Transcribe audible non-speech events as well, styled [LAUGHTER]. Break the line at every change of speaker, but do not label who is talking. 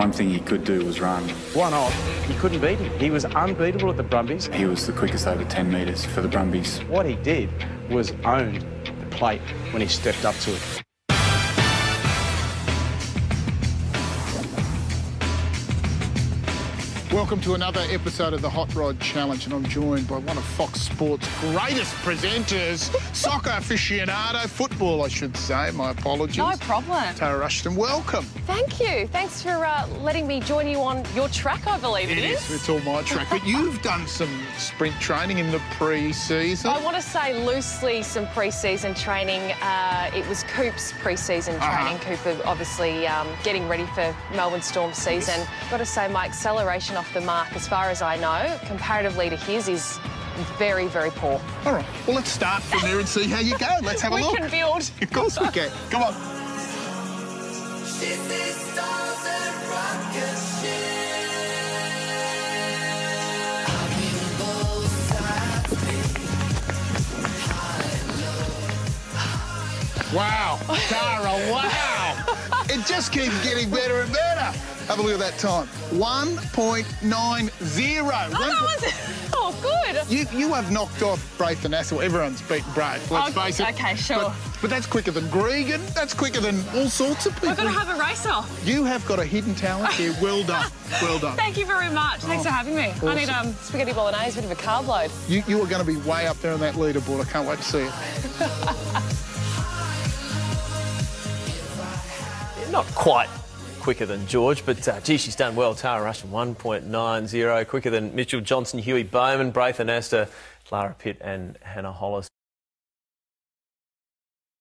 One thing he could do was run.
One off, you couldn't beat him. He was unbeatable at the Brumbies.
He was the quickest over 10 metres for the Brumbies.
What he did was owned the plate when he stepped up to it.
Welcome to another episode of the Hot Rod Challenge, and I'm joined by one of Fox Sports' greatest presenters, soccer aficionado, football, I should say. My apologies.
No problem.
Tara Rushton, welcome.
Thank you. Thanks for uh, letting me join you on your track, I believe it is.
It's all my track, but you've done some sprint training in the pre-season.
I want to say loosely some pre-season training. Uh, it was Coop's pre-season
Uh-huh.
training. Cooper obviously um, getting ready for Melbourne Storm season. Got to say my acceleration off the mark, as far as I know, comparatively to his, is very, very poor.
All right, well, let's start from there and see how you go. Let's have a
we
look.
can build.
Of course we can. Come on. Wow, Tara, wow. It just keeps getting better and better. Have a look at that time. 1.90.
Oh, that was... [LAUGHS] Oh, good.
You, you have knocked off Braith Anasta. Everyone's beaten Braith, let's
Oh,
face it.
okay, sure.
But, but that's quicker than Gregan. That's quicker than all sorts of people.
We've got to have a race off.
You have got a hidden talent [LAUGHS] here. Well done. Well done.
Thank you very much. Thanks for having me. I need um, spaghetti bolognese, a bit of a carb load.
You, you are going to be way up there on that leaderboard. I can't wait to see it. [LAUGHS]
Not quite quicker than George, but uh, gee, she's done well. Tara Rushton, 1.90, quicker than Mitchell Johnson, Huey Bowman, Braith Anasta, Clara Pitt, and Hannah Hollis.